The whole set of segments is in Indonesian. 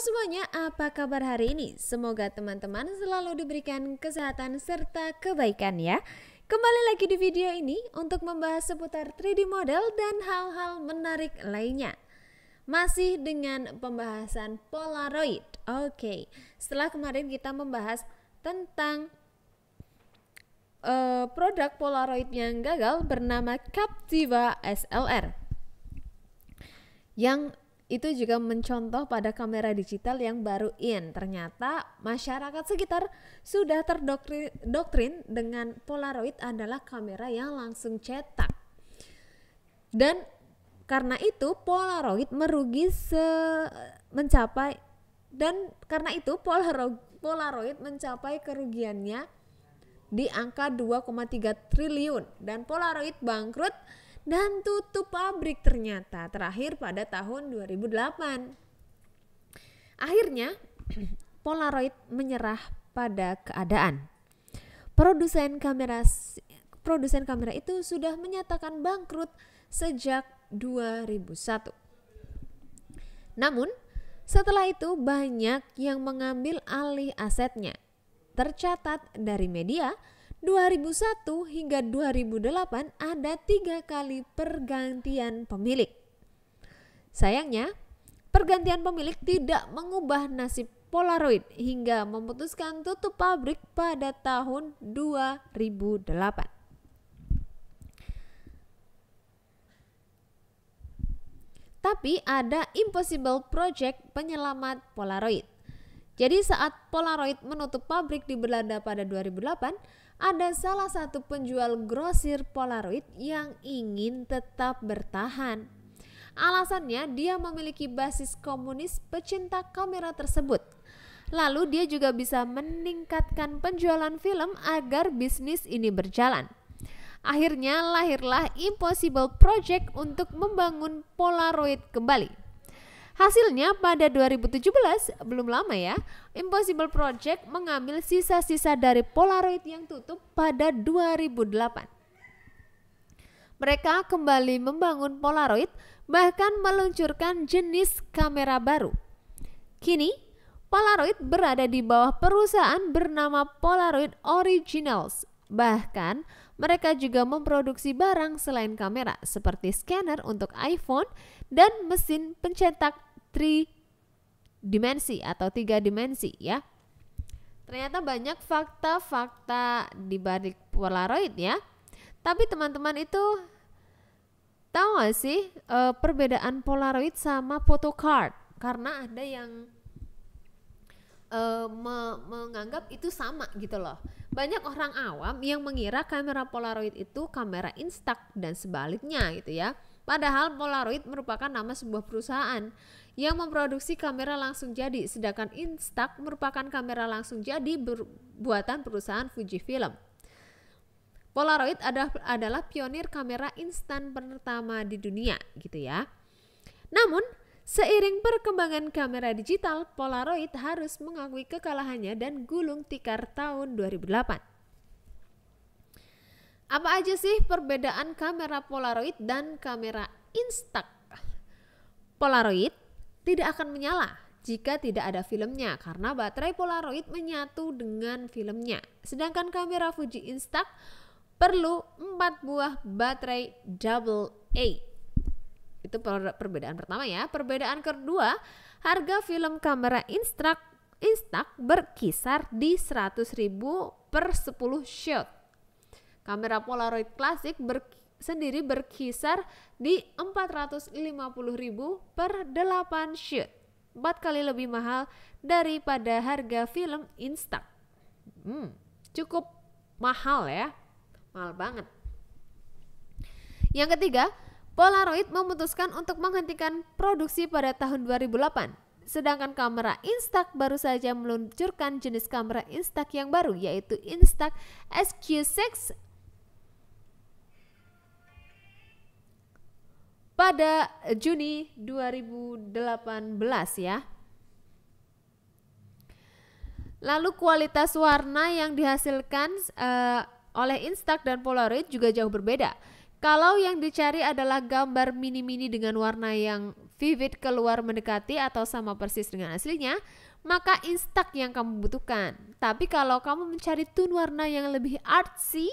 semuanya, apa kabar hari ini? Semoga teman-teman selalu diberikan kesehatan serta kebaikan ya. Kembali lagi di video ini untuk membahas seputar 3D model dan hal-hal menarik lainnya. Masih dengan pembahasan Polaroid. Oke, setelah kemarin kita membahas tentang uh, produk Polaroid yang gagal bernama Captiva SLR. Yang itu juga mencontoh pada kamera digital yang baru in. Ternyata masyarakat sekitar sudah terdoktrin dengan Polaroid adalah kamera yang langsung cetak. Dan karena itu Polaroid merugi se mencapai dan karena itu Polaroid, Polaroid mencapai kerugiannya di angka 2,3 triliun dan Polaroid bangkrut dan tutup pabrik ternyata terakhir pada tahun 2008. Akhirnya Polaroid menyerah pada keadaan. Produsen kamera produsen kamera itu sudah menyatakan bangkrut sejak 2001. Namun, setelah itu banyak yang mengambil alih asetnya. Tercatat dari media 2001 hingga 2008 ada tiga kali pergantian pemilik. Sayangnya, pergantian pemilik tidak mengubah nasib Polaroid hingga memutuskan tutup pabrik pada tahun 2008. Tapi ada impossible project penyelamat Polaroid. Jadi saat Polaroid menutup pabrik di Belanda pada 2008, ada salah satu penjual grosir Polaroid yang ingin tetap bertahan. Alasannya dia memiliki basis komunis pecinta kamera tersebut. Lalu dia juga bisa meningkatkan penjualan film agar bisnis ini berjalan. Akhirnya lahirlah Impossible Project untuk membangun Polaroid kembali. Hasilnya pada 2017, belum lama ya, Impossible Project mengambil sisa-sisa dari Polaroid yang tutup pada 2008. Mereka kembali membangun Polaroid bahkan meluncurkan jenis kamera baru. Kini, Polaroid berada di bawah perusahaan bernama Polaroid Originals. Bahkan, mereka juga memproduksi barang selain kamera seperti scanner untuk iPhone dan mesin pencetak three dimensi atau tiga dimensi ya. Ternyata banyak fakta-fakta di balik Polaroid ya. Tapi teman-teman itu tahu gak sih e, perbedaan Polaroid sama photocard? Karena ada yang e, me menganggap itu sama gitu loh. Banyak orang awam yang mengira kamera Polaroid itu kamera instak dan sebaliknya gitu ya. Padahal Polaroid merupakan nama sebuah perusahaan yang memproduksi kamera langsung jadi, sedangkan Instax merupakan kamera langsung jadi buatan perusahaan Fujifilm. Polaroid adalah, adalah pionir kamera instan pertama di dunia, gitu ya. Namun, seiring perkembangan kamera digital, Polaroid harus mengakui kekalahannya dan gulung tikar tahun 2008. Apa aja sih perbedaan kamera Polaroid dan kamera Instax? Polaroid tidak akan menyala jika tidak ada filmnya karena baterai Polaroid menyatu dengan filmnya. Sedangkan kamera Fuji Instax perlu 4 buah baterai double A. Itu perbedaan pertama ya. Perbedaan kedua, harga film kamera Instax Instax berkisar di 100.000 per 10 shot. Kamera Polaroid klasik ber, sendiri berkisar di 450.000 per 8 shoot. 4 kali lebih mahal daripada harga film Instax. Hmm, cukup mahal ya. Mahal banget. Yang ketiga, Polaroid memutuskan untuk menghentikan produksi pada tahun 2008. Sedangkan kamera Instax baru saja meluncurkan jenis kamera Instax yang baru yaitu Instax SQ6 pada Juni 2018 ya. Lalu kualitas warna yang dihasilkan uh, oleh Instax dan Polaroid juga jauh berbeda. Kalau yang dicari adalah gambar mini-mini dengan warna yang vivid keluar mendekati atau sama persis dengan aslinya, maka Instax yang kamu butuhkan. Tapi kalau kamu mencari tone warna yang lebih artsy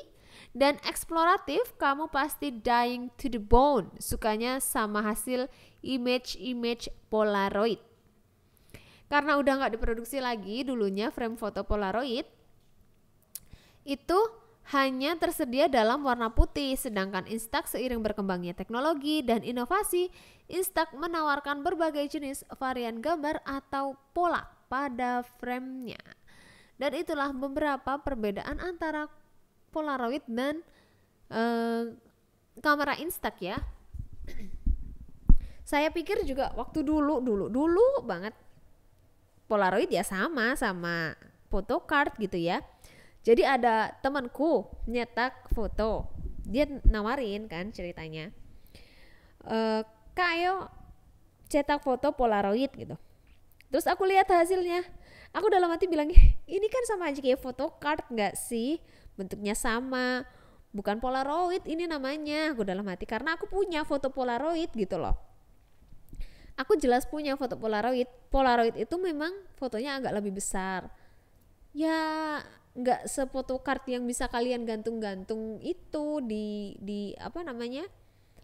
dan eksploratif, kamu pasti dying to the bone. Sukanya sama hasil image-image Polaroid. Karena udah nggak diproduksi lagi dulunya frame foto Polaroid, itu hanya tersedia dalam warna putih, sedangkan Instax seiring berkembangnya teknologi dan inovasi, Instax menawarkan berbagai jenis varian gambar atau pola pada framenya. Dan itulah beberapa perbedaan antara Polaroid dan uh, kamera Instax ya. Saya pikir juga waktu dulu dulu dulu banget Polaroid ya sama sama photocard gitu ya. Jadi ada temanku nyetak foto. Dia nawarin kan ceritanya e, kak ayo cetak foto polaroid gitu. Terus aku lihat hasilnya. Aku dalam hati bilang ini kan sama aja kayak foto card nggak sih bentuknya sama. Bukan polaroid ini namanya aku dalam hati. Karena aku punya foto polaroid gitu loh. Aku jelas punya foto polaroid. Polaroid itu memang fotonya agak lebih besar. Ya nggak sefoto card yang bisa kalian gantung-gantung itu di di apa namanya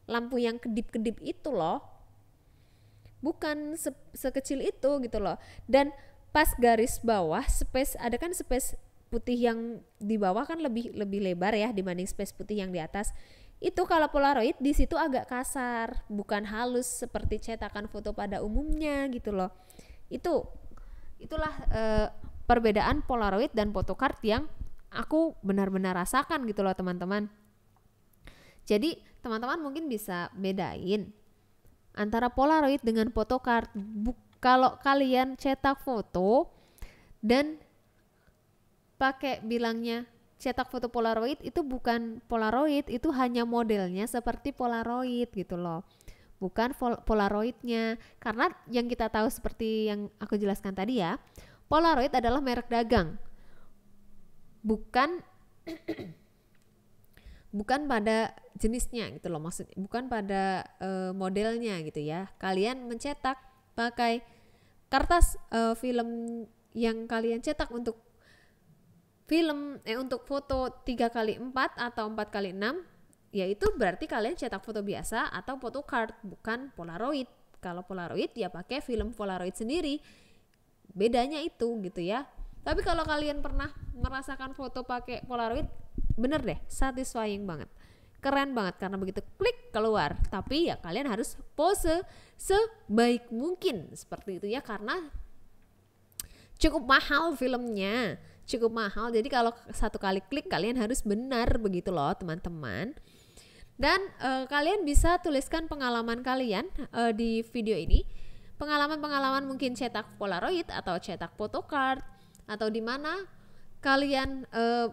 lampu yang kedip-kedip itu loh. Bukan se sekecil itu gitu loh. Dan pas garis bawah space ada kan space putih yang di bawah kan lebih lebih lebar ya dibanding space putih yang di atas itu kalau polaroid di situ agak kasar bukan halus seperti cetakan foto pada umumnya gitu loh itu itulah uh, perbedaan Polaroid dan photocard yang aku benar-benar rasakan gitu loh teman-teman. Jadi teman-teman mungkin bisa bedain antara Polaroid dengan photocard. kalau kalian cetak foto dan pakai bilangnya cetak foto Polaroid itu bukan Polaroid, itu hanya modelnya seperti Polaroid gitu loh. Bukan Polaroidnya. Karena yang kita tahu seperti yang aku jelaskan tadi ya, Polaroid adalah merek dagang. Bukan bukan pada jenisnya gitu loh maksud bukan pada uh, modelnya gitu ya. Kalian mencetak pakai kertas uh, film yang kalian cetak untuk film eh untuk foto 3 kali 4 atau 4 kali 6 yaitu berarti kalian cetak foto biasa atau foto card bukan polaroid. Kalau polaroid ya pakai film polaroid sendiri. Bedanya itu gitu ya. Tapi kalau kalian pernah merasakan foto pakai polaroid bener deh satisfying banget. Keren banget karena begitu klik keluar. Tapi ya kalian harus pose sebaik mungkin seperti itu ya karena cukup mahal filmnya cukup mahal. Jadi kalau satu kali klik kalian harus benar begitu loh teman-teman. Dan uh, kalian bisa tuliskan pengalaman kalian uh, di video ini. Pengalaman-pengalaman mungkin cetak Polaroid atau cetak photocard atau di mana kalian uh,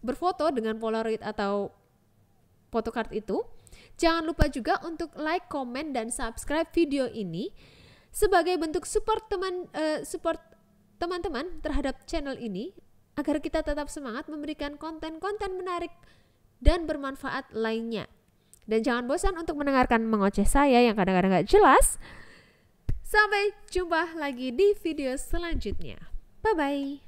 berfoto dengan Polaroid atau photocard itu. Jangan lupa juga untuk like, comment dan subscribe video ini sebagai bentuk support teman uh, support teman-teman terhadap channel ini agar kita tetap semangat memberikan konten-konten menarik dan bermanfaat lainnya. Dan jangan bosan untuk mendengarkan mengoceh saya yang kadang-kadang gak jelas. Sampai jumpa lagi di video selanjutnya. Bye bye.